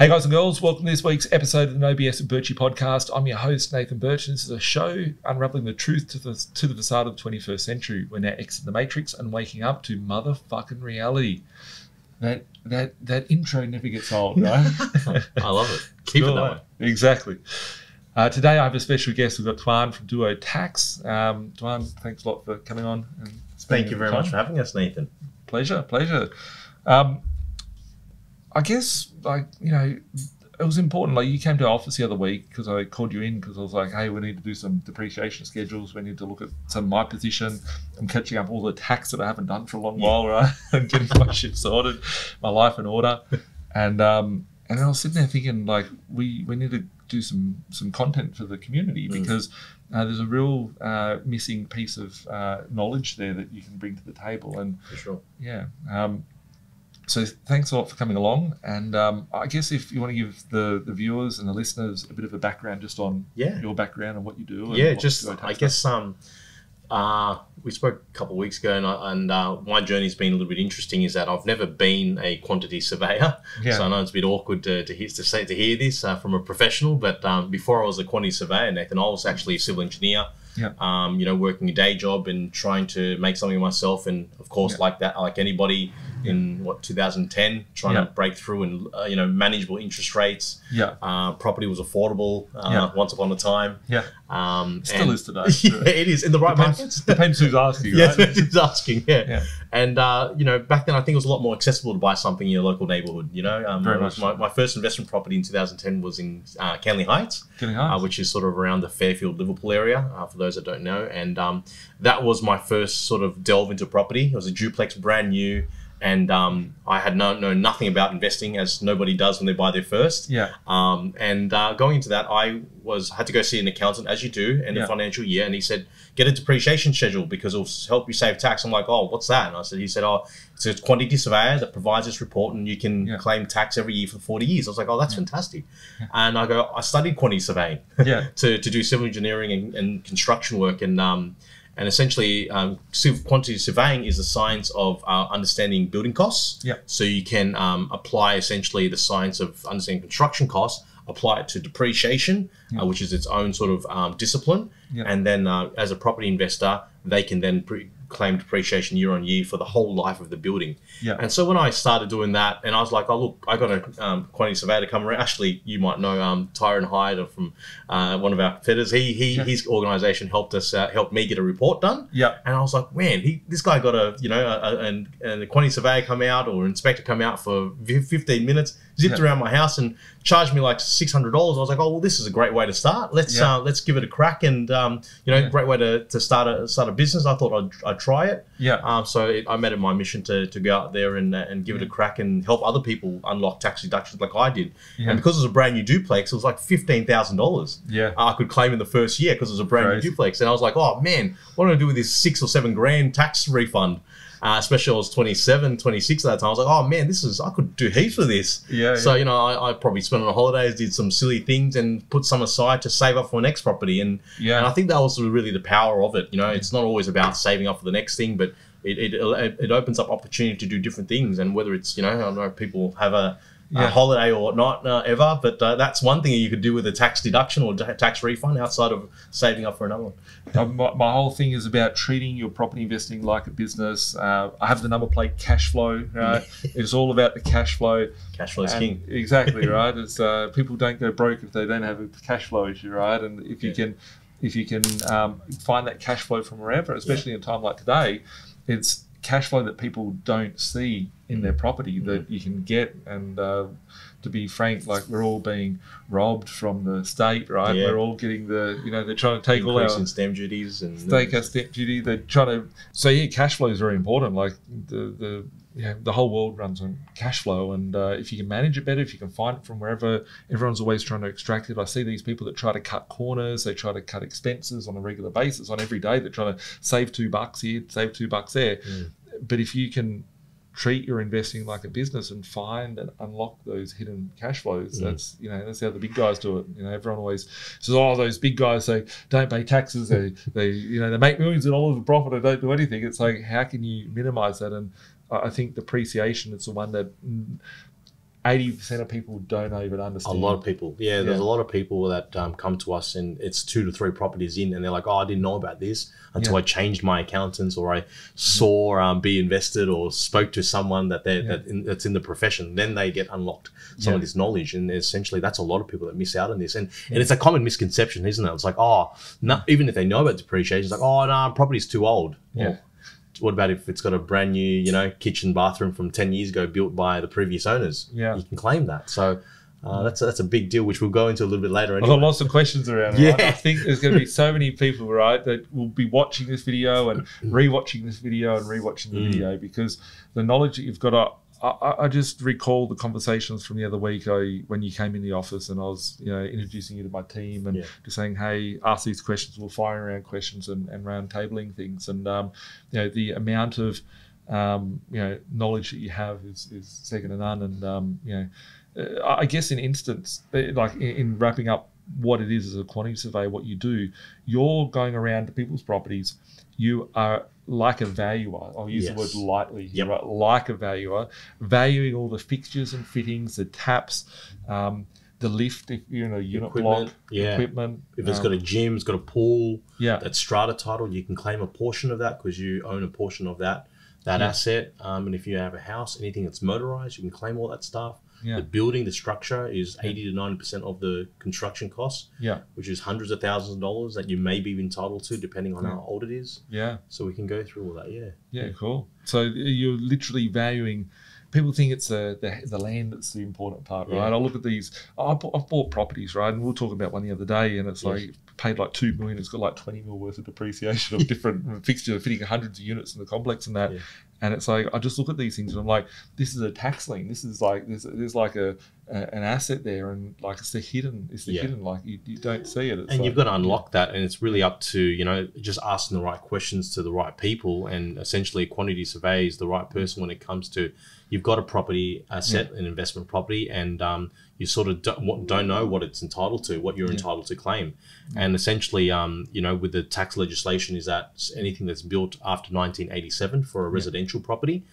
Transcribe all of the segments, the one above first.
Hey guys and girls, welcome to this week's episode of the No BS and Birchy podcast. I'm your host Nathan Birch, and this is a show unraveling the truth to the to the facade of the 21st century. We're now exiting the matrix and waking up to motherfucking reality. That that that intro never gets old, right? I love it. Keep it that way. Exactly. Uh, today I have a special guest. We've got Tuan from Duo Tax. Um, Tuan, thanks a lot for coming on. And Thank you very time. much for having us, Nathan. Pleasure, pleasure. Um, I guess, like, you know, it was important. Like, you came to our office the other week because I called you in because I was like, hey, we need to do some depreciation schedules. We need to look at some my position. I'm catching up all the tax that I haven't done for a long Yeah. while, right? and getting my shit sorted, my life in order. And, um, and I was sitting there thinking, like, we, we need to do some, some content for the community Mm. because uh, there's a real uh, missing piece of uh, knowledge there that you can bring to the table. And For sure. yeah. Um, so thanks a lot for coming along. And um, I guess if you want to give the, the viewers and the listeners a bit of a background just on Yeah. your background and what you do. and Yeah, just I guess um, uh, we spoke a couple of weeks ago, and, I, and uh, my journey's been a little bit interesting. Is that I've never been a quantity surveyor, Yeah. so I know it's a bit awkward to, to hear to say to hear this uh, from a professional. But um, before I was a quantity surveyor, Nathan, I was actually a civil engineer. Yeah. Um, you know, working a day job and trying to make something of myself, and of course, Yeah. like that, like anybody in what 2010, trying Yeah. to break through and uh, you know manageable interest rates. Yeah. Uh, property was affordable uh, Yeah. once upon a time. Yeah. Um, Still is today. yeah, it is in the right Depends, markets. depends who's asking, Yeah, right? who's asking. Yeah. Yeah. And uh, you know, back then I think it was a lot more accessible to buy something in your local neighborhood. You know, um, Very much my, my first investment property in 2010 was in uh, Canley Heights, uh, which is sort of around the Fairfield Liverpool area. Uh, for those that don't know, and um, that was my first sort of delve into property. It was a duplex, brand new. And um, I had no, known nothing about investing, as nobody does when they buy their first. yeah. Um, and uh, going into that, I was had to go see an accountant, as you do, in Yeah. the financial year, and he said, "Get a depreciation schedule because it'll help you save tax." I'm like, "Oh, what's that?" And I said, "He said, oh, it's a quantity surveyor that provides this report, and you can Yeah. claim tax every year for 40 years." I was like, "Oh, that's fantastic." And I go, I studied quantity surveying Yeah. to, to do civil engineering and, and construction work and um, and essentially um, quantity surveying is the science of uh, understanding building costs Yeah. so you can um, apply essentially the science of understanding construction costs apply it to depreciation uh, which is its own sort of um, discipline Yeah. and then uh, as a property investor they can then pre- claim depreciation year on year for the whole life of the building Yeah. and so when I started doing that, and I was like, oh look, I got a um, quantity surveyor to come around. Actually, you might know um, Tyron Hyde from uh, one of our competitors. He he Yeah. his organisation helped us uh, helped me get a report done. Yeah. And I was like, man, he this guy got a you know a, a, and and a quantity surveyor come out or inspector come out for fifteen minutes, zipped Yeah. around my house and charged me like six hundred dollars. I was like, oh well, this is a great way to start. Let's Yeah. uh, let's give it a crack and um, you know Yeah. great way to, to start a start a business. I thought I'd, I'd try it. Yeah. Um, so it, I made it my mission to, to go out there and, uh, and give it a crack and help other people unlock tax deductions like I did. And because it was a brand new duplex, it was like fifteen thousand dollars. Yeah. I could claim in the first year because it was a brand Crazy. new duplex, and I was like, oh man, what do I gonna do with this six or seven grand tax refund? Uh, especially I was 27, 26 at that time. I was like, oh man, this is I could do heaps with this. Yeah, So yeah. you know, I, I probably spent on holidays, did some silly things, and put some aside to save up for my next property. And Yeah. and I think that was really the power of it. You know, it's not always about saving up for the next thing, but it, it, it opens up opportunity to do different things. And whether it's, you know, I don't know if people have a, Yeah. a holiday or not uh, ever, but uh, that's one thing you could do with a tax deduction or tax refund outside of saving up for another one. Uh, my, my whole thing is about treating your property investing like a business. Uh, I have the number plate cash flow. Right? it's all about the cash flow. Cash flow is king. Exactly right. It's uh, people don't go broke if they don't have a cash flow issue, right? And if you Yeah. can, if you can um, find that cash flow from wherever, especially in a time like today, it's cash flow that people don't see in their property that you can get. And uh, to be frank, like we're all being robbed from the state, right? Yeah. We're all getting the, you know, they're trying to take all Increase our in stamp duties and take our stamp duty. They're trying to. So yeah, cash flow is very important. Like the the yeah, the whole world runs on cash flow, and uh, if you can manage it better, if you can find it from wherever, everyone's always trying to extract it. I see these people that try to cut corners. They try to cut expenses on a regular basis, on every day. They're trying to save two bucks here, save two bucks there. Mm. But if you can treat your investing like a business and find and unlock those hidden cash flows. Mm. That's you know that's how the big guys do it. You know, everyone always says, "Oh, those big guys they don't pay taxes. They they you know they make millions of dollars of profit and don't do anything." It's like how can you minimize that? And I think depreciation is the one that mm, eighty percent of people don't even understand. A lot of people, yeah. There's a lot of people that um, come to us, and it's two to three properties in, and they're like, "Oh, I didn't know about this until Yeah. I changed my accountants, or I saw um, B.Invested, or spoke to someone that they Yeah. that in, that's in the profession." Then they get unlocked some of this knowledge, and essentially, that's a lot of people that miss out on this, and and it's a common misconception, isn't it? It's like, oh, no, even if they know about depreciation, it's like, oh, no, property's too old. Yeah. Well, what about if it's got a brand new, you know, kitchen bathroom from ten years ago, built by the previous owners? Yeah. you can claim that. So uh, that's a, that's a big deal, which we'll go into a little bit later. I've got lots of questions around it. Yeah. Right? I think there's going to be so many people, right, that will be watching this video and rewatching this video and rewatching the Mm. video because the knowledge that you've got. I, I, I just recall the conversations from the other week I, when you came in the office and I was, you know, introducing you to my team and Yeah. just saying, "Hey, ask these questions. We'll fire around questions and, and round tabling things." And um, you know, the amount of um, you know knowledge that you have is, is second to none. And um, you know, uh, I guess in instance, uh, like in, in wrapping up what it is as a quantity survey, what you do, you're going around to people's properties. You are like a valuer. I'll use the word lightly. here, Yep. right? Like a valuer, valuing all the fixtures and fittings, the taps, um, the lift, if you're in a unit Equipment, block, yeah. equipment. If it's um, got a gym, it's got a pool, yeah, that strata title, you can claim a portion of that because you own a portion of that that Yeah. asset. Um, and if you have a house, anything that's motorized, you can claim all that stuff. yeah, The building, the structure is eighty to ninety percent of the construction costs, yeah, which is hundreds of thousands of dollars that you may be entitled to depending on Yeah. how old it is. yeah. So we can go through all that. Yeah. Yeah, cool. So you're literally valuing. People think it's the the, the land that's the important part, right? I look at these. I bought, I've bought properties, right? And we were talking about one the other day, and it's Yes. like paid like two million. It's got like twenty mil worth of depreciation of different fixtures, fitting hundreds of units in the complex and that. Yeah. And it's like I just look at these things and I'm like, this is a tax lien. This is like there's, there's like a, a an asset there, and like it's the hidden. It's the Yeah. hidden. Like you, you don't see it. It's and like, you've got to unlock that and it's really up to you know just asking the right questions to the right people and essentially quantity survey is the right person when it comes to you've got a property asset an investment property and um, you sort of don't, don't know what it's entitled to what you're Yeah. entitled to claim. And essentially um, you know with the tax legislation is that anything that's built after 1987 for a residential property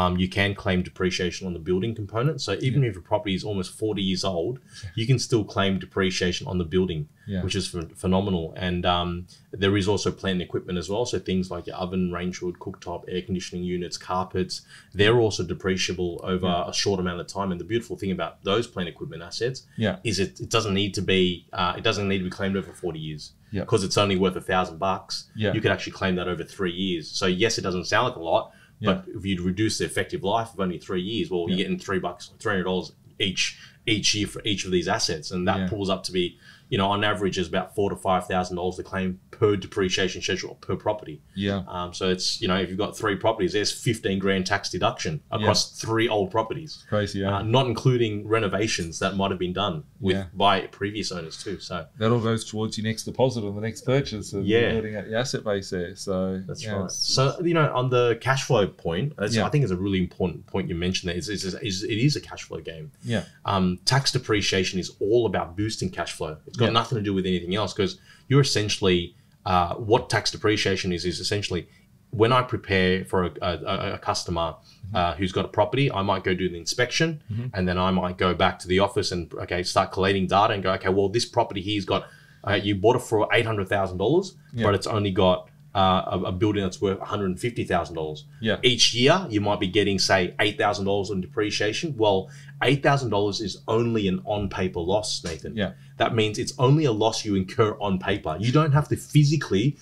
um, you can claim depreciation on the building component. So even if a property is almost 40 years old, you can still claim depreciation on the building, Yeah. which is ph- phenomenal. And um, there is also plant equipment as well. So things like your oven, range hood, cooktop, air conditioning units, carpets, they're also depreciable over Yeah. a short amount of time. And the beautiful thing about those plant equipment assets yeah, is it, it doesn't need to be uh, it doesn't need to be claimed over 40 years Yeah. because it's only worth a thousand bucks you could actually claim that over three years so yes it doesn't sound like a lot but if you'd reduce the effective life of only three years well Yeah. you're getting three bucks three hundred dollars each each year for each of these assets and that Yeah. pulls up to be you know on average is about four to five thousand dollars to claim per depreciation schedule per property yeah, um, so it's you know if you've got three properties there's 15 grand tax deduction across three old properties crazy. Yeah. uh, not including renovations that might have been done with Yeah. by previous owners too. So that all goes towards your next deposit or the next purchase of Yeah. building out your asset base there. So that's yeah, right. So you know, on the cash flow point, that's, Yeah. I think it's a really important point you mentioned. There is, is, is it is a cash flow game. yeah, Um, tax depreciation is all about boosting cash flow. It's got Yeah. nothing to do with anything else because you're essentially uh, what tax depreciation is is essentially when I prepare for a, a, a customer Mm-hmm. uh, who's got a property, I might go do the inspection, and then I might go back to the office and okay start collating data and go okay well this property here's got uh, you bought it for eight hundred thousand dollars, but it's only got uh, a, a building that's worth one hundred and fifty thousand dollars yeah, each year you might be getting say eight thousand dollars in depreciation. Well, eight thousand dollars is only an on paper loss, Nathan. Yeah. That means it's only a loss you incur on paper. You don't have to physically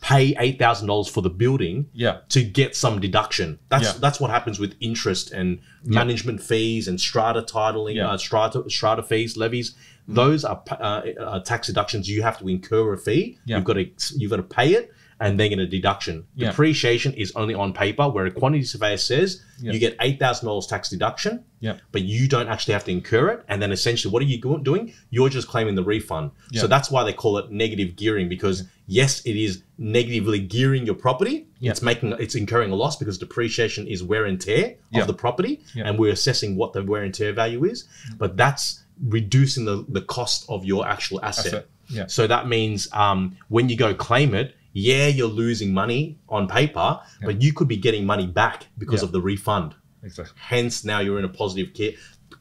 pay eight thousand dollars for the building yeah, to get some deduction. That's Yeah. that's what happens with interest and management fees and strata titling, uh, strata strata fees, levies. Those are uh, uh, tax deductions. You have to incur a fee. You've got to you've got to pay it, and then get a deduction. Yeah. Depreciation is only on paper, where a quantity surveyor says Yeah. you get eight thousand dollars tax deduction. Yeah. But you don't actually have to incur it, and then essentially, what are you doing? You're just claiming the refund. So that's why they call it negative gearing because yes, it is negatively gearing your property. It's making it's incurring a loss because depreciation is wear and tear of the property, and we're assessing what the wear and tear value is. But that's reducing the, the cost of your actual asset. Asset. Yeah. So that means um, when you go claim it, yeah, you're losing money on paper, but you could be getting money back because Yeah. of the refund. exactly. Hence, now you're in a positive care,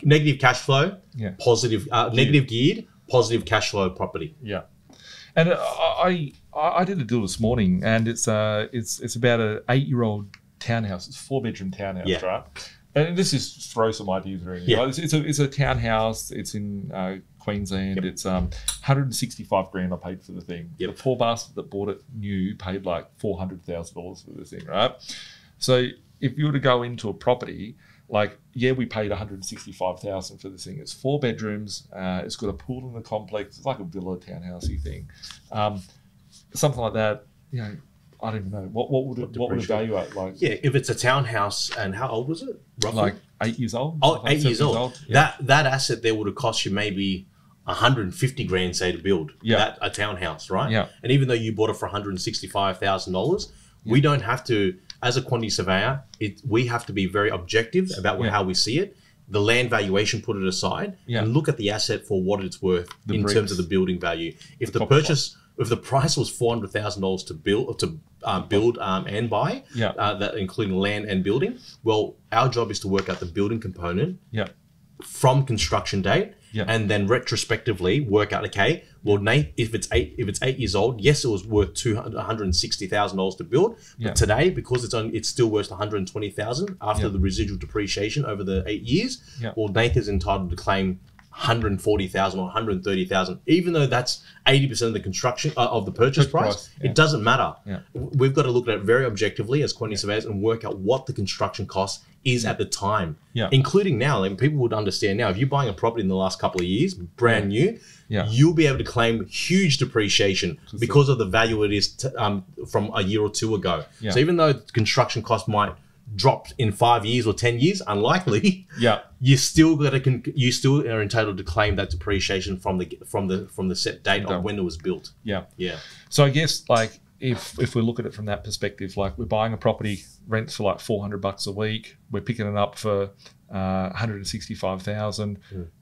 negative cash flow, Yeah. positive, uh, negative geared, positive cash flow property. Yeah, and uh, I I I did a deal this morning, and it's uh it's it's about a eight year old townhouse. It's a four bedroom townhouse, Yeah. right? And this is just throw some ideas around. Yeah. Yeah, it's, it's a it's a townhouse. It's in uh, Queensland. Yep. It's um 165 grand I paid for the thing. Yep. The poor bastard that bought it new paid like four hundred thousand dollars for the thing, right? So if you were to go into a property, like yeah, we paid one hundred sixty-five thousand for this thing. It's four bedrooms. Uh, it's got a pool in the complex. It's like a villa townhousey thing, um, something like that. You know, I don't even know what what would it, what would it value at? Like Yeah, if it's a townhouse, and how old was it? Roughly? like eight years old. oh, Like eight years seven old. Yeah. That that asset there would have cost you maybe 150 grand, say, to build Yeah. that a townhouse, right? Yeah. And even though you bought it for 165 thousand dollars, we don't have to, as a quantity surveyor, it we have to be very objective about Yeah. how we see it. The land valuation, put it aside, Yeah. and look at the asset for what it's worth The in terms of the building value. If the, copper purchase, if the price was four hundred thousand dollars to build, to uh, build um, and buy, Yeah. uh, that including land and building, well, our job is to work out the building component yeah, from construction date Yeah. and then retrospectively work out okay well Nate if it's eight if it's eight years old yes it was worth two hundred sixty thousand dollars to build but today because it's only it's still worth one hundred twenty thousand after the residual depreciation over the eight years Yeah. well Nate is entitled to claim. 140,000 or 130,000 even though that's 80% of the construction uh, of the purchase price, price, yeah. it doesn't matter Yeah. we've got to look at it very objectively as quantity surveyors and work out what the construction cost is at the time Yeah. including now and people would understand now if you're buying a property in the last couple of years brand new Yeah. you'll be able to claim huge depreciation because of the value it is t- um, from a year or two ago Yeah. so even though construction cost might drop in five years or ten years unlikely yeah, you still got to you still are entitled to claim that depreciation from the from the from the set date of when it was built yeah. yeah So I guess like if if we look at it from that perspective, like we're buying a property, rents for like four hundred bucks a week, we're picking it up for uh, one hundred and sixty five thousand.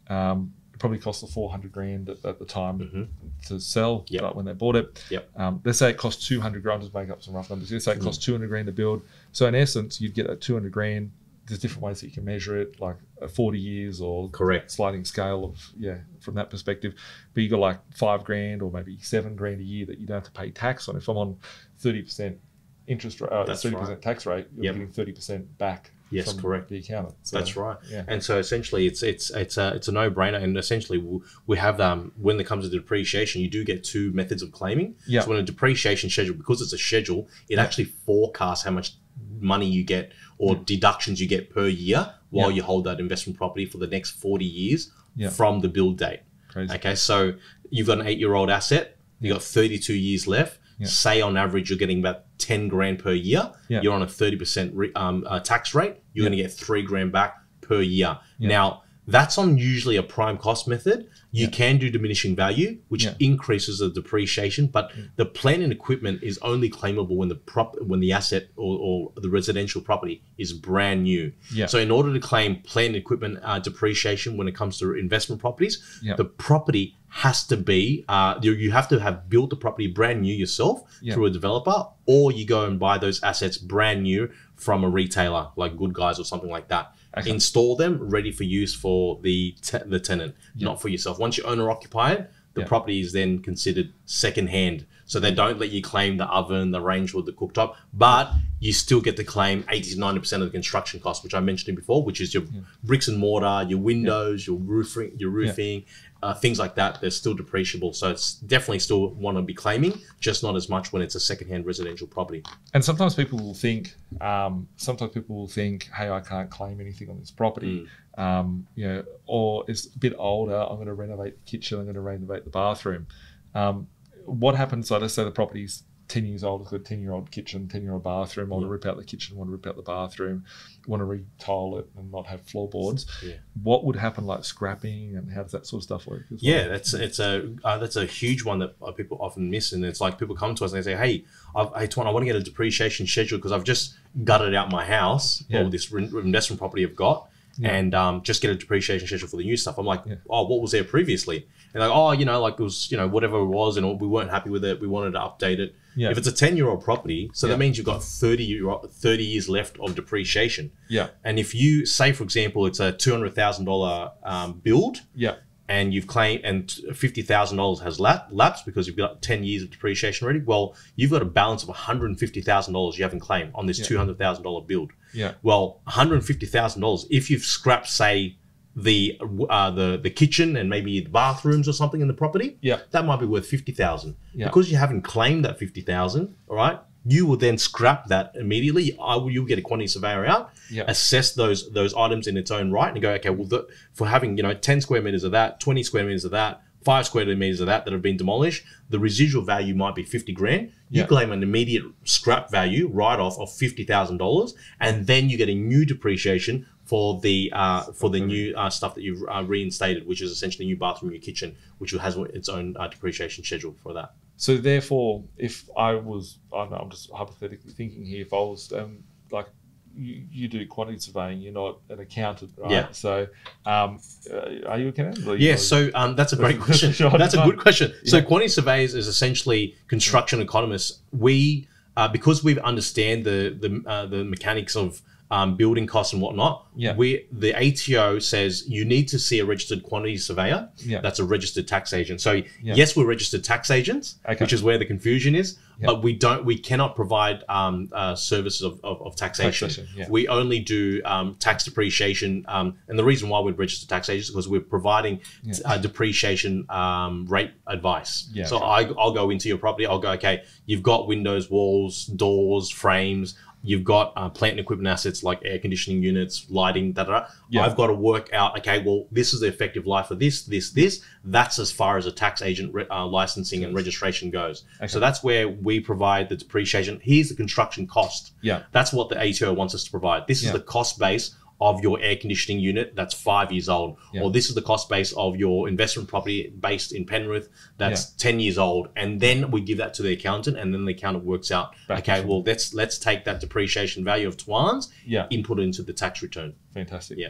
Um, it probably cost the four hundred grand at, at the time to sell, Yep. like when they bought it. Yep. Um, let's say it cost two hundred grand. Just make up some rough numbers. Let's say it cost two hundred grand to build. So in essence, you'd get that two hundred grand. There's different ways that you can measure it, like uh, forty years or Correct. sliding scale of yeah from that perspective. But you got like five grand or maybe seven grand a year that you don't have to pay tax on. If I'm on thirty percent interest rate, uh, thirty percent right. tax rate, you're Yep. getting thirty percent back. Yes, from correct. The accountant. So, That's right. Yeah. And so essentially, it's it's it's a it's a no brainer. And essentially, we- we have um when it comes to depreciation, you do get two methods of claiming. Yeah. So when a depreciation schedule, because it's a schedule, it actually forecasts how much money you get or deductions you get per year while Yeah. you hold that investment property for the next forty years Yeah. from the build date. Crazy. Okay, so you've got an eight-year-old asset. you've got thirty-two years left. Yeah. Say on average you're getting about ten grand per year. Yeah. You're on a thirty percent re- um, uh, tax rate. You're Yeah. going to get three grand back per year. Yeah. Now that's on usually a prime cost method. You Yeah. can do diminishing value, which Yeah. increases the depreciation, but the plant and equipment is only claimable when the prop when the asset or, or the residential property is brand new. Yeah. So in order to claim plant and equipment uh, depreciation when it comes to investment properties, the property has to be uh, you, you have to have built the property brand new yourself through a developer, or you go and buy those assets brand new from a retailer like Good Guys or something like that. Okay. Install them ready for use for the te- the tenant, not for yourself. Once you owner occupy it, the Yeah. property is then considered second hand. So they don't let you claim the oven, the range hood, the cooktop, but you still get to claim 80 to 90% of the construction cost, which I mentioned before, which is your bricks and mortar, your windows, your roofing, your roofing, uh, things like that. They're still depreciable. So it's definitely still want to be claiming, just not as much when it's a second-hand residential property. And sometimes people will think, um, sometimes people will think, hey, I can't claim anything on this property. Mm. Um, you know, or it's a bit older. I'm going to renovate the kitchen. I'm going to renovate the bathroom. Um, what happens? Like, let's say the property's 10 years old. A 10 year old kitchen, 10 year old bathroom. I want to rip out the kitchen. Want to rip out the bathroom. Want to retile it and not have floorboards. Yeah. What would happen, like scrapping, and how does that sort of stuff work? as well? Yeah, that's it's a uh, that's a huge one that uh, people often miss, and it's like people come to us and they say, "Hey, I've, hey, Tuan, I want to get a depreciation schedule because I've just gutted out my house Yeah. or this re- investment property I've got." Yeah. And um, just get a depreciation schedule for the new stuff. I'm like, Yeah. oh, what was there previously? And like, oh, you know, like it was, you know, whatever it was, and we weren't happy with it. We wanted to update it. Yeah. If it's a 10 year old property, so Yeah. that means you've got 30, year, 30 years left of depreciation. Yeah. And if you say, for example, it's a $200,000 um, build Yeah. and you've claimed and $50,000 has lapsed because you've got 10 years of depreciation already, well, you've got a balance of $150,000 you haven't claimed on this Yeah. $200,000 build. Yeah. Well, $150,000, if you've scrapped, say, the uh, the the kitchen and maybe the bathrooms or something in the property, Yeah. that might be worth fifty thousand. Yeah. Because you haven't claimed that fifty thousand, all right, you will then scrap that immediately. I will you'll get a quantity surveyor out, Yeah. assess those those items in its own right, and go, okay, well, the, for having you know ten square meters of that, twenty square meters of that, five square meters of that that have been demolished, the residual value might be fifty grand. You Yeah. claim an immediate scrap value write off of fifty thousand dollars, and then you get a new depreciation for the uh, for the new uh, stuff that you've uh, reinstated, which is essentially new bathroom, new kitchen, which has its own uh, depreciation schedule for that. So therefore, if I was, I'm, I'm just hypothetically thinking here, if I was um, like, you, you do quantity surveying, you're not an accountant, right? Yeah. So, um, uh, are you accountant? Or you- Yeah, so um, that's a great question. That's a good question. So Yeah. quantity surveyors is essentially construction economists. We uh, because we understand the the uh, the mechanics of um, building costs and whatnot. Yeah. We the ATO says you need to see a registered quantity surveyor. Yeah. That's a registered tax agent. So Yeah. yes, we're registered tax agents, Okay. which is where the confusion is. Yeah. But we don't. We cannot provide um, uh, services of, of, of taxation. Taxation, yeah. We only do um, tax depreciation, um, and the reason why we're registered tax agents is because we're providing Yeah. uh, depreciation um, rate advice. Yeah, so. I, I'll go into your property. I'll go, okay, you've got windows, walls, doors, frames. You've got uh, plant and equipment assets like air conditioning units, lighting, da da. Yeah. I've got to work out, okay, well, this is the effective life of this, this, this. That's as far as a tax agent re- uh, licensing and registration goes. Okay. So that's where we provide the depreciation. Here's the construction cost. Yeah. That's what the ATO wants us to provide. This is the cost base of your air conditioning unit that's five years old, Yeah. or this is the cost base of your investment property based in Penrith that's ten years old, and then we give that to the accountant, and then the accountant works out. Back okay, well let's let's take that depreciation value of Tuan's, Yeah. input it into the tax return. Fantastic. Yeah.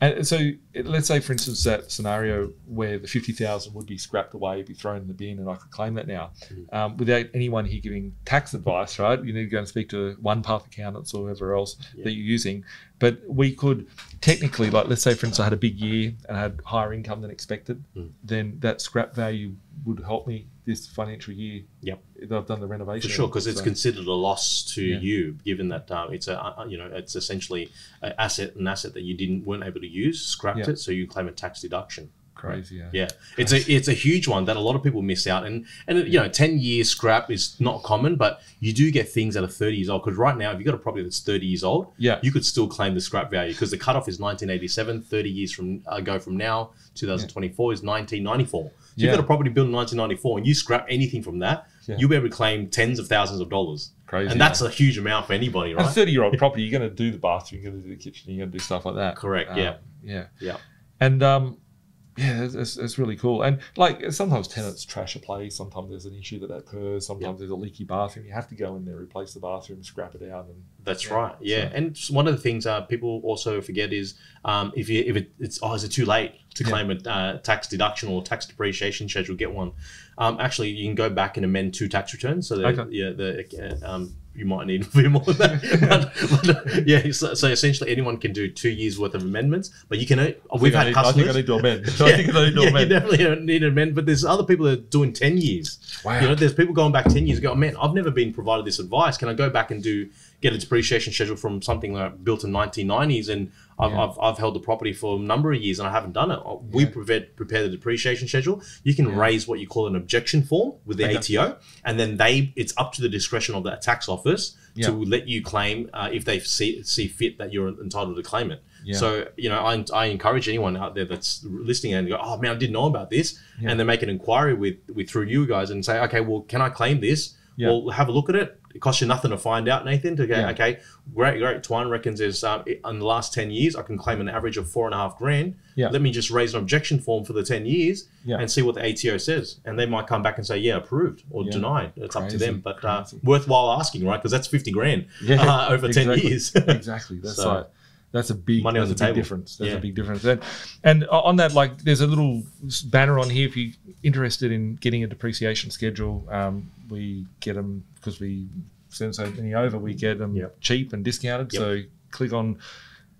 And so let's say, for instance, that scenario where the 50,000 would be scrapped away, be thrown in the bin, and I could claim that now Mm-hmm. um, without anyone here giving tax advice, right? You need to go and speak to one path accountants or whoever else Yeah. that you're using. But we could technically, like, let's say, for instance, I had a big year and I had higher income than expected, Mm. then that scrap value would help me this financial year. Yep. I've done the renovation. For sure, because it's So- considered a loss to Yeah. you, given that uh, it's a uh, you know it's essentially an asset an asset that you didn't weren't able to use, scrapped Yeah. it, so you claim a tax deduction. crazy. Yeah. Yeah, it's a it's a huge one that a lot of people miss out, and and you know, ten years scrap is not common, but you do get things that are thirty years old. Because right now, if you've got a property that's thirty years old, Yeah. you could still claim the scrap value because the cutoff is 1987. 30 years from ago from now, 2024 is 1994. Yeah. you've got a property built in 1994, and you scrap anything from that, Yeah. you'll be able to claim tens of thousands of dollars. Crazy, and that's a huge amount for anybody, And a right? 30 year old property, you're going to do the bathroom, you're going to do the kitchen, you're going to do stuff like that. Correct, Um, yeah. Yeah. Yeah. And um, yeah, it's, that's, that's really cool. And like sometimes tenants trash a place. Sometimes there's an issue that occurs. Sometimes there's a leaky bathroom. You have to go in there, replace the bathroom, scrap it out, and That's Yeah, right. Yeah, so- and one of the things uh, people also forget is um, if you if it, it's oh is it too late to Yeah. claim a uh, tax deduction or tax depreciation schedule? Get one. Um, actually, you can go back and amend two tax returns. So that, Okay. yeah, the uh, um, you might need a bit more than that. but, but, uh, yeah, so, so essentially anyone can do two years worth of amendments. But you can. I We've think I had need, customers. I think I need to amend. I think I need to yeah, you amend. definitely need to amend. But there's other people that are doing ten years. Wow. You know, there's people going back ten years. Go, man, I've never been provided this advice. Can I go back and do get a depreciation schedule from something like built in 1990s and I've, Yeah. I've, I've held the property for a number of years and I haven't done it. We Yeah. prepare, prepare the depreciation schedule. You can Yeah. raise what you call an objection form with the Okay. ATO, and then they it's up to the discretion of that tax office to let you claim uh, if they see see fit that you're entitled to claim it. So you know, I, I encourage anyone out there that's listening and go, oh man, I didn't know about this, and they make an inquiry with with through you guys and say, okay, well, can I claim this? Well, have a look at it. It costs you nothing to find out, Nathan. To go, Yeah. okay, great, great. Tuan reckons is um, in the last ten years, I can claim an average of four and a half grand. Yeah. Let me just raise an objection form for the ten years Yeah. and see what the ATO says, and they might come back and say, yeah, approved or Yeah. denied. It's up to them, but uh, worthwhile asking, right? Because that's fifty grand Yeah, uh, over ten years. exactly. That's So- right. That's a big, Money on that's the a big table. difference. There's Yeah. a big difference. And, and on that, like, there's a little banner on here if you're interested in getting a depreciation schedule. Um, we get them because we send so many over. We get them Yep. cheap and discounted. Yep. So click on,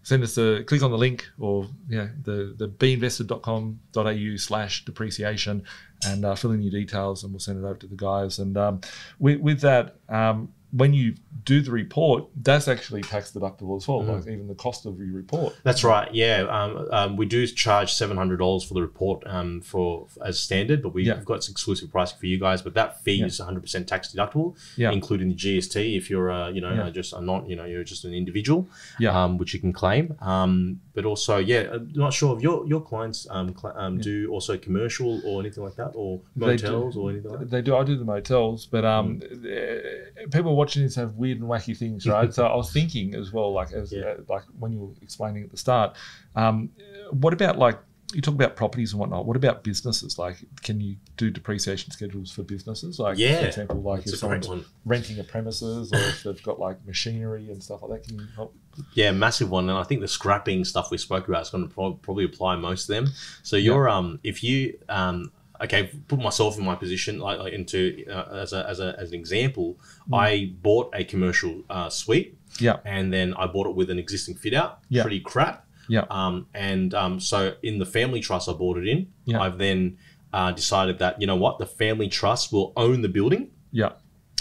send us a click on the link or yeah, the the beinvested.com.au slash depreciation and uh, fill in your details and we'll send it over to the guys. And um, with, with that, um, when you do the report, that's actually tax deductible as well, Mm-hmm. like even the cost of your report. That's right. Yeah, um, um, we do charge seven hundred dollars for the report um, for as standard, but we've Yeah. got exclusive pricing for you guys. But that fee Yeah. is one hundred percent tax deductible, Yeah. including the GST if you're a, you know Yeah. uh, just a not you know you're just an individual, Yeah. um, which you can claim. Um, but also, yeah, I'm not sure if your your clients um, cl- um, do also commercial or anything like that, or motels or anything like that. They do. I do the motels, but um, Mm. people this have weird and wacky things, right? so I was thinking as well, like as Yeah. uh, like when you were explaining at the start, um, what about like you talk about properties and whatnot? What about businesses? Like, can you do depreciation schedules for businesses? Like, Yeah. for example, like if someone's renting a premises or if they've got like machinery and stuff like that, can you help? Yeah, massive one, and I think the scrapping stuff we spoke about is going to pro- probably apply most of them. So you're um, if you um, okay, put myself in my position, like, like into uh, as a as a as an example, I bought a commercial uh, suite, Yeah, and then I bought it with an existing fit out, Yeah. pretty crap. yeah, Um, and um, so in the family trust I bought it in, Yeah. I've then uh, decided that you know what, the family trust will own the building yeah,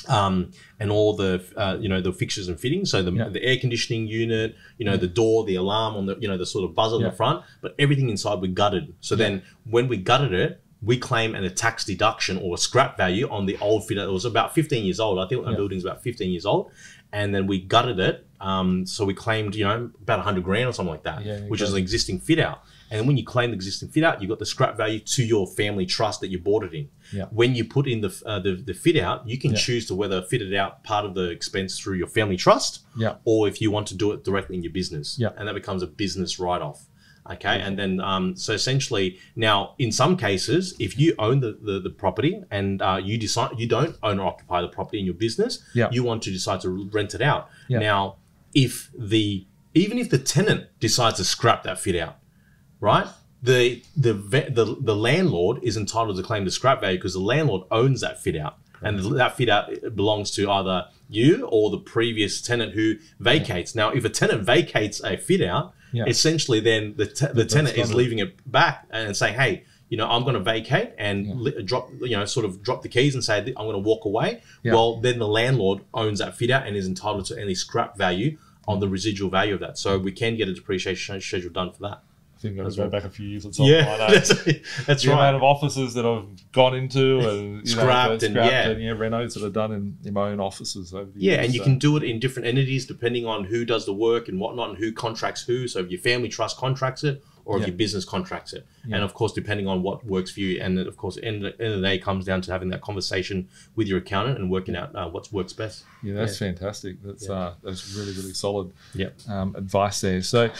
um, and all the uh, you know the fixtures and fittings. So the, Yeah. the air conditioning unit, you know the door, the alarm on the you know the sort of buzzer on Yeah. the front, but everything inside we gutted. So then when we gutted it, we claim an a tax deduction or a scrap value on the old fit. It was about 15 years old. I think our Yeah. building's about 15 years old, and then we gutted it. Um, so we claimed you know about 100 grand or something like that, Yeah, which is an existing fit out. And then when you claim the existing fit out, you got the scrap value to your family trust that you bought it in. Yeah. When you put in the uh, the, the fit out, you can Yeah. choose to whether fit it out part of the expense through your family trust, yeah, or if you want to do it directly in your business. Yeah. And that becomes a business write off. Okay. And then, um, so essentially, now in some cases, if you own the, the, the property and uh, you decide you don't own or occupy the property in your business, Yeah. you want to decide to rent it out. Yeah. Now, if the even if the tenant decides to scrap that fit out, right? The the the, the landlord is entitled to claim the scrap value because the landlord owns that fit out, and that fit out belongs to either you or the previous tenant who vacates. Now, if a tenant vacates a fit out, Yeah. essentially then the te- the tenant is leaving it back and saying, "Hey, you know, I'm going to vacate and li- drop, you know, sort of drop the keys and say I'm going to walk away." Yeah. Well, then the landlord owns that fit out and is entitled to any scrap value on the residual value of that. So we can get a depreciation schedule done for that. I think I'm That's going back a few years. It's all Yeah, fine, eh? that's, the amount of offices that I've gone into and know, Scrapped scrapped and, yeah. and yeah, renos that I've done in, in my own offices over the Yeah, years. and you so- can do it in different entities depending on who does the work and whatnot and who contracts who. So if your family trust contracts it or if Yeah. your business contracts it. Yeah. And of course, depending on what works for you. And of course, end of the end of the day comes down to having that conversation with your accountant and working out uh, what works best. Yeah, that's fantastic. That's Yeah. uh, that's really really solid Yeah. um, advice there. So,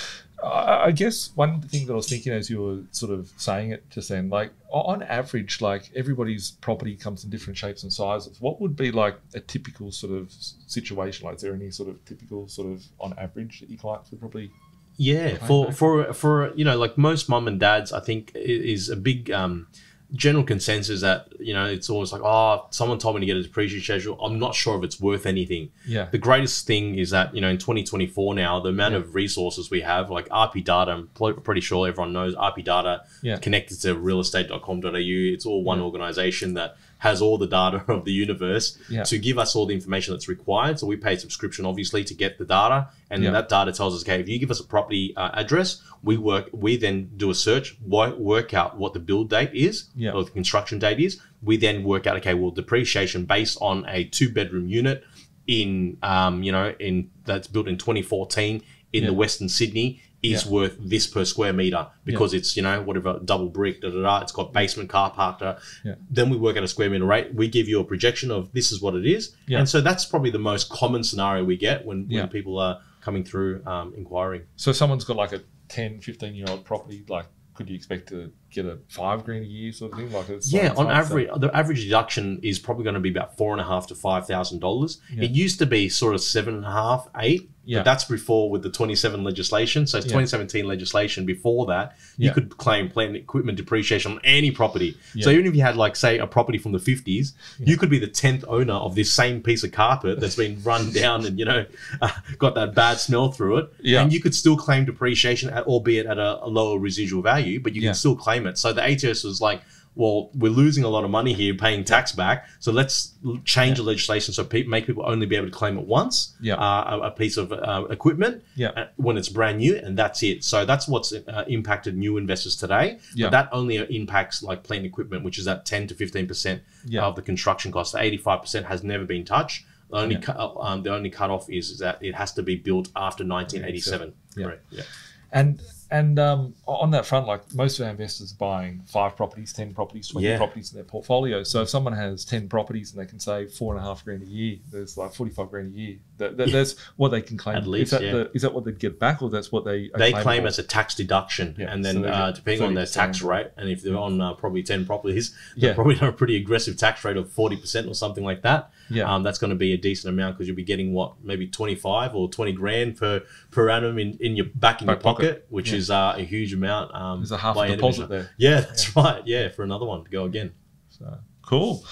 I guess one thing that I was thinking as you were sort of saying it just then, like on average, like everybody's property comes in different shapes and sizes. What would be like a typical sort of situation? Like, is there any sort of typical sort of on average that your clients would probably? Yeah, for okay. for for you know, like most mum and dads, I think is a big um, general consensus that you know it's always like, oh, someone told me to get a depreciation schedule. I'm not sure if it's worth anything. Yeah, The greatest thing is that you know in 2024 now, the amount Yeah. of resources we have, like RP Data, I'm pl- pretty sure everyone knows RP Data, Yeah. connected to realestate.com.au. It's all one Yeah. organization that has all the data of the universe Yeah. to give us all the information that's required. So we pay subscription obviously to get the data, and Yeah. that data tells us, okay, if you give us a property uh, address, we work, we then do a search, work out what the build date is, Yeah. or the construction date is. We then work out, okay, well, depreciation based on a two bedroom unit in, um, you know, in that's built in 2014 in the Western Sydney is Yeah. worth this per square meter because it's you know whatever double brick da da da. It's got basement car park. Da. Yeah. Then we work out a square meter rate. We give you a projection of this is what it is, Yeah. and so that's probably the most common scenario we get when, Yeah. when people are coming through um, inquiring. So someone's got like a 10, 15 year old property, like could you expect to get a five grand a year sort of thing? Like it's Yeah, it's on average, the average deduction is probably going to be about four and a half to five thousand dollars. It used to be sort of seven and a half, eight, Yeah. But that's before with the 27 legislation. So it's Yeah. 2017 legislation. Before that, you Yeah. could claim plant and equipment depreciation on any property. So even if you had, like, say, a property from the 50s, you could be the 10th owner of this same piece of carpet that's been run down and, you know, uh, got that bad smell through it. Yeah. And you could still claim depreciation, at, albeit at a, a lower residual value, but you Yeah. can still claim So the ATS was like, well, we're losing a lot of money here paying tax back. So let's change the legislation so pe- make people only be able to claim it once, Yeah. uh, a, a piece of uh, equipment Yeah. uh, when it's brand new, and that's it. So that's what's uh, impacted new investors today. Yeah. But that only impacts like plant equipment, which is at 10 to 15% Yeah. of the construction cost. The 85% has never been touched. The only, Yeah. cut uh, um, the only cutoff is that it has to be built after 1987. Yeah. Correct. Yeah. And and um, on that front, like most of our investors are buying five properties, ten properties, twenty Yeah. properties in their portfolio. So if someone has ten properties and they can save four and a half grand a year, there's like forty-five grand a year. That, that, Yeah. That's what they can claim. At least, is that yeah. the, is that what they get back, or that's what they they claim as a tax deduction, and then they uh, depending on their tax rate, and if they're on uh, probably ten properties, they're probably on a pretty aggressive tax rate of forty percent or something like that. Yeah. um, that's going to be a decent amount because you'll be getting what maybe twenty five or twenty grand per per annum in, in your back in Back your pocket, pocket. which Yeah. is uh, a huge amount. Um, There's a half a deposit there. Yeah, that's right. Yeah, for another one to go again. So cool.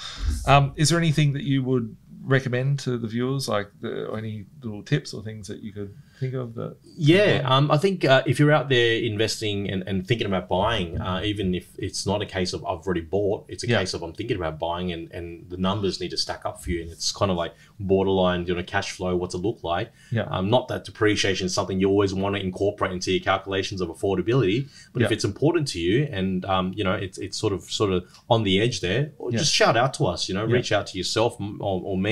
Um, is there anything that you would recommend to the viewers, like the, any little tips or things that you could think of that? Yeah, um, I think uh, if you're out there investing and, and thinking about buying, uh, even if it's not a case of I've already bought, it's a Yeah. case of I'm thinking about buying and, and the numbers need to stack up for you. And it's kind of like borderline, you know, cash flow, what's it look like? Yeah. Um, not that depreciation is something you always want to incorporate into your calculations of affordability, but if it's important to you and, um, you know, it's, it's sort of sort of on the edge there, Yeah. just shout out to us, you know, Yeah. reach out to yourself or, or me.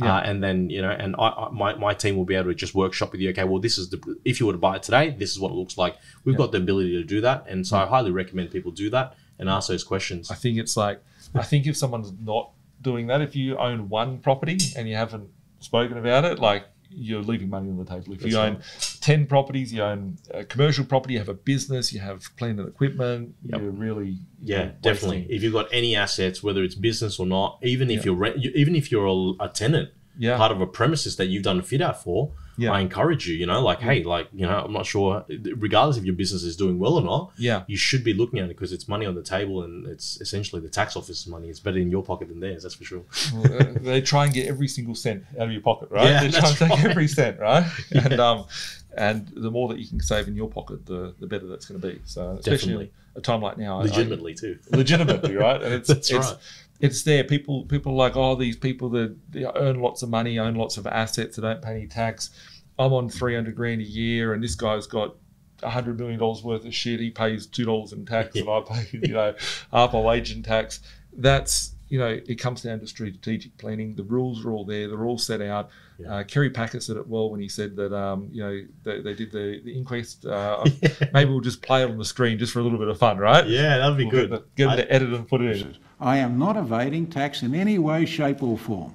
Yeah. Uh, and then, you know, and I, I, my, my team will be able to just workshop with you. Okay, well, this is the, if you were to buy it today, this is what it looks like. We've Yeah. got the ability to do that. And so I highly recommend people do that and ask those questions. I think it's like I think if someone's not doing that, if you own one property and you haven't spoken about it, like you're leaving money on the table. If you That's own ten properties, you own a commercial property, you have a business, you have plant and equipment, Yep. you're really Yeah, you're definitely. wasting- If you've got any assets, whether it's business or not, even if you're rent, you- even if you're a, a tenant, Yeah, part of a premises that you've done a fit out for, Yeah. I encourage you. You know, like, hey, like, you know, I'm not sure, regardless if your business is doing well or not, yeah, you should be looking at it because it's money on the table and it's essentially the tax office's money. It's better in your pocket than theirs, that's for sure. Well, uh, they try and get every single cent out of your pocket, right? Yeah, they try and take right. every cent, right? Yeah. And um, and the more that you can save in your pocket, the the better that's going to be. So especially Definitely. a time like now, I- I- Legitimately, too. legitimately, right? And it's That's it's, right. It's there. People people like, oh, these people that earn lots of money, own lots of assets, they don't pay any tax. I'm on three hundred grand a year, and this guy's got hundred million dollars worth of shit. He pays two dollars in tax, and I pay you know half my wage in tax. That's you know, it comes down to strategic planning. The rules are all there; they're all set out. Yeah. Uh, Kerry Packer said it well when he said that um, you know they, they did the, the inquest. Uh, Maybe we'll just play it on the screen just for a little bit of fun, right? Yeah, that'd be We'll good. Get, the- get I- them to edit and put it in. I am not evading tax in any way, shape, or form.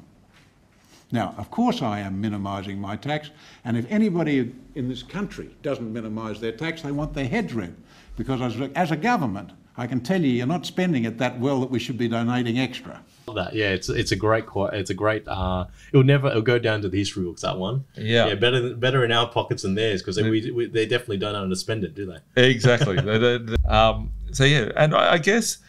Now, of course, I am minimising my tax, and if anybody in this country doesn't minimise their tax, they want their heads ripped. Because as a, as a government, I can tell you, you're not spending it that well that we should be donating extra. That. Yeah, it's it's a great quote. It's a great. Uh, it'll never. It'll go down to the history books. That one. Yeah. Yeah. Better better in our pockets than theirs because they, we, we, they definitely don't know how to spend it, do they? Exactly. Um, so yeah, and I I guess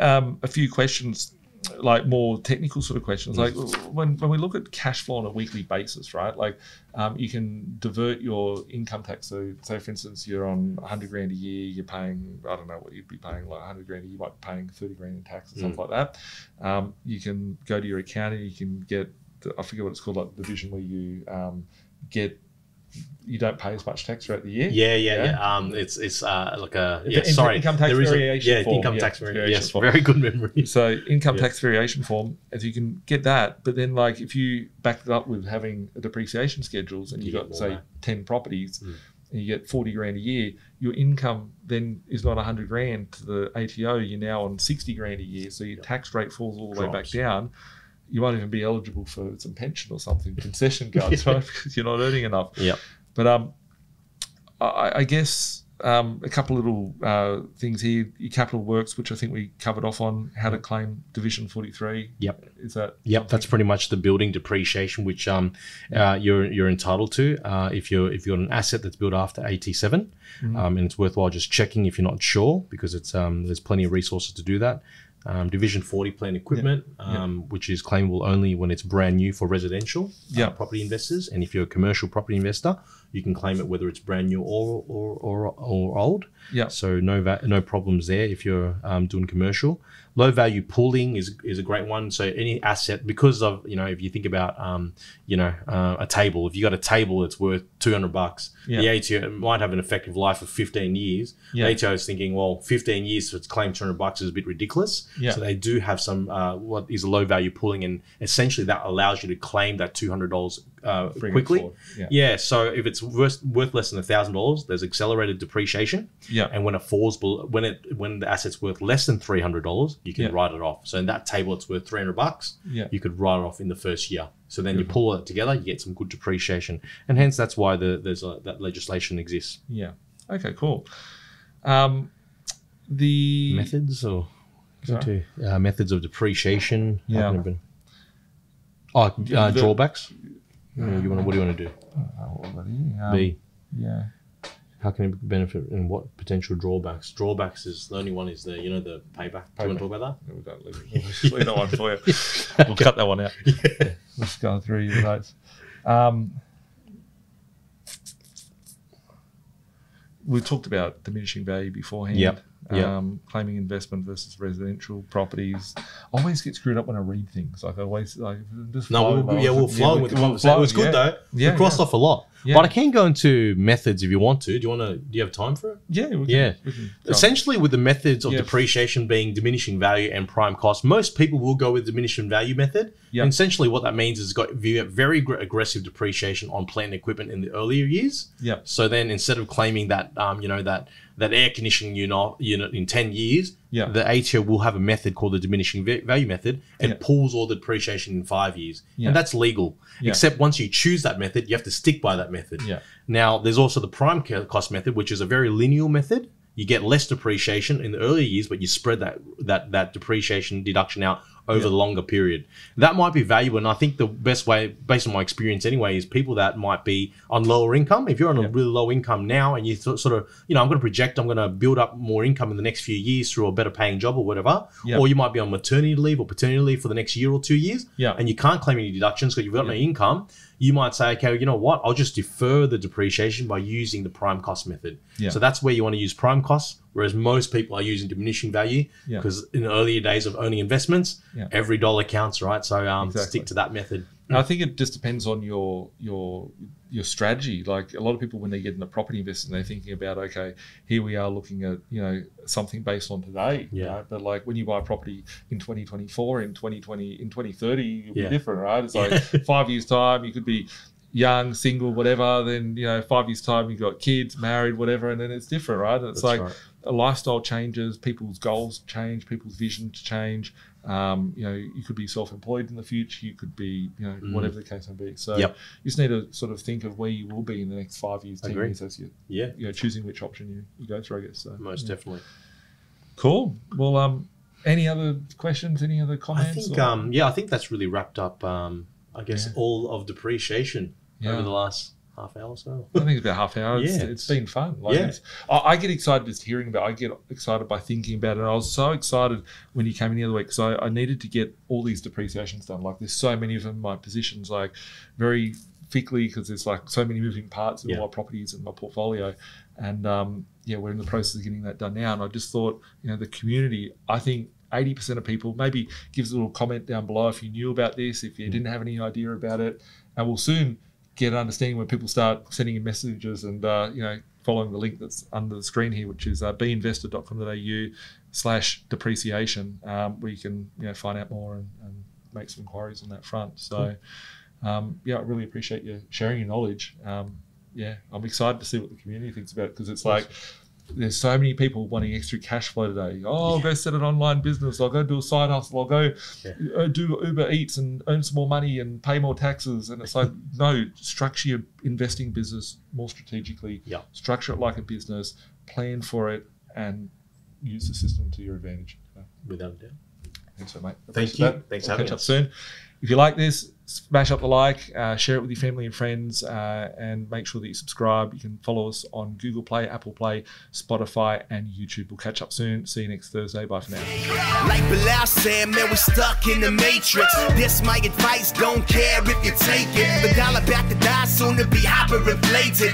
um, a few questions, like more technical sort of questions, like when when we look at cash flow on a weekly basis, right? Like um, you can divert your income tax. So, say for instance, you're on 100 grand a year, you're paying I don't know what you'd be paying, like 100 grand a year, you might be paying 30 grand in tax or something like that. Um, you can go to your accountant, you can get I forget what it's called, like the division where you um, get you don't pay as much tax throughout the year. Yeah, yeah, Yeah. yeah. Um, it's it's uh like a yeah. in- sorry, income tax There is a- yeah, form, income yeah, tax variation. variation Yes, form. very good memory. So income Yeah. tax variation form, if you can get that, but then like if you back it up with having a depreciation schedules and you, You got say ten properties Mm. and you get forty grand a year, your income then is not hundred grand to the ATO. You're now on sixty grand a year, so your tax rate falls all the way back down. You won't even be eligible for some pension or something, concession cards, right? Because you're not earning enough. Yep. But um, I, I guess um, a couple of little uh, things here. Your capital works, which I think we covered off on how to claim Division 43. Yep. Is that? Yep, that's pretty much the building depreciation which um, uh, you're you're entitled to uh, if you're if you're an asset that's built after AT 7 um, and it's worthwhile just checking if you're not sure because it's um, there's plenty of resources to do that. Um, Division 40 plant equipment, um, which is claimable only when it's brand new for residential uh, property investors, and if you're a commercial property investor, you can claim it whether it's brand new or or, or, or old. Yeah. So no va- no problems there if you're um, doing commercial. Low value pooling is is a great one. So any asset because of you know if you think about um, you know uh, a table, if you got a table that's worth two hundred bucks, Yeah. the ATO might have an effective life of fifteen years. Yeah. The ATO is thinking, well, fifteen years to claim two hundred bucks is a bit ridiculous. Yeah. So they do have some uh, what is a low value pooling, and essentially that allows you to claim that two hundred dollars uh, quickly. Yeah. Yeah, so if it's worth, worth less than a thousand dollars, there's accelerated depreciation. Yeah. And when it falls, bel- when it when the asset's worth less than three hundred dollars, you can Yeah. write it off. So in that table, it's worth three hundred bucks. Yeah. You could write it off in the first year. So then you pull it together, you get some good depreciation, and hence that's why the, there's a, that legislation exists. Yeah. Okay. Cool. Um, the Methods or to, uh, methods of depreciation. Yeah. How can it be- Oh, uh, The- drawbacks. Yeah, you want to, what do you want to do? Um, B. Yeah. How can it benefit and what potential drawbacks? Drawbacks is the only one is the you know the payback. Do you want to talk about No, we don't leave. We'll leave that one for you. We'll cut that one out. that? Let's go through your notes. Um, we talked about diminishing value beforehand. Yep, yep. Um, claiming investment versus residential properties. I always get screwed up when I read things. Like I always like just No, flow we'll, yeah, we'll flow with the conversation. It was good yeah. though. Yeah, we crossed yeah. off a lot. Yeah. But I can go into methods if you want to. Do you want to? Do you have time for it? Yeah, we can, Yeah. Essentially, with the methods of Yeah. depreciation being diminishing value and prime cost, most people will go with diminishing value method. And essentially, what that means is got very aggressive depreciation on plant and equipment in the earlier years. Yeah. So then, instead of claiming that, um, you know, that that air conditioning unit unit in ten years, Yeah. the ATO will have a method called the diminishing value method and Yeah. pulls all the depreciation in five years, Yeah. and that's legal. Except once you choose that method, you have to stick by that method. Yeah. Now, there's also the prime cost method, which is a very linear method. You get less depreciation in the earlier years, but you spread that that that depreciation deduction out over Yeah. the longer period. That might be valuable, and I think the best way, based on my experience anyway, is people that might be on lower income. If you're on a really low income now, and you sort of, you know, I'm going to project I'm going to build up more income in the next few years through a better paying job or whatever, Yeah. or you might be on maternity leave or paternity leave for the next year or two years, Yeah. and you can't claim any deductions because you've got no income you might say, okay, you know what? I'll just defer the depreciation by using the prime cost method. Yeah. So that's where you want to use prime costs, whereas most people are using diminishing value Yeah. because in the earlier days of owning investments, Yeah. every dollar counts, right? So um, Exactly. stick to that method. And I think it just depends on your your your strategy. Like a lot of people, when they get into property investing, they're thinking about okay, here we are looking at you know something based on today. Yeah. know, But like when you buy a property in 2024, in 2020, in 2030, it'll Yeah. be different, right? It's like five years time, you could be young, single, whatever. Then you know, five years time, you've got kids, married, whatever, and then it's different, right? And it's That's like right. a lifestyle changes, people's goals change, people's visions change. Um, you know, you could be self-employed in the future. You could be, you know, whatever the case may be. So Mm. Yep. you just need to sort of think of where you will be in the next five years, ten years as you, Yeah, you know, choosing which option you, you go through. I guess. So most yeah. definitely. Cool. Well, um, any other questions? Any other comments? I think, um, yeah, I think that's really wrapped up, um, I guess, Yeah. all of depreciation Yeah. over the last half hour or so. I think it's about half an hour. It's, Yeah, it's been fun. Like yeah. I, I get excited just hearing about. it. I get excited by thinking about it. I was so excited when you came in the other week because I, I needed to get all these depreciations done. Like there's so many of them. My positions like very thickly because there's like so many moving parts in Yeah. all my properties and my portfolio. And um, yeah, we're in the process of getting that done now. And I just thought, you know, the community. I think. 80% of people maybe gives a little comment down below if you knew about this if you didn't have any idea about it and we'll soon get an understanding when people start sending in messages and uh, you know following the link that's under the screen here, which is uh, binvested.com.au slash depreciation, um, where you can you know find out more and, and make some inquiries on that front. So um, yeah, I really appreciate you sharing your knowledge. Um, yeah, I'm excited to see what the community thinks about it because it's like there's so many people wanting extra cash flow today. Oh, I'll go set an online business. I'll go do a side hustle. I'll go Yeah. uh, do Uber Eats and earn some more money and pay more taxes. And it's like, no, structure your investing business more strategically. Yeah. Structure it like a business. plan for it, and use the system to your advantage. Without a doubt. thanks so, mate. Thank you. that. Thanks for We'll having catch up soon. If you like this, smash up the like, uh, share it with your family and friends, uh, and make sure that you subscribe. You can follow us on Google Play, Apple Play, Spotify, and YouTube. We'll catch up soon. See you next Thursday. Bye for now. Like Bilal said, man, we stuck in the matrix. This my advice, don't care if you take it. The dollar back to die, soon to be hyperinflated.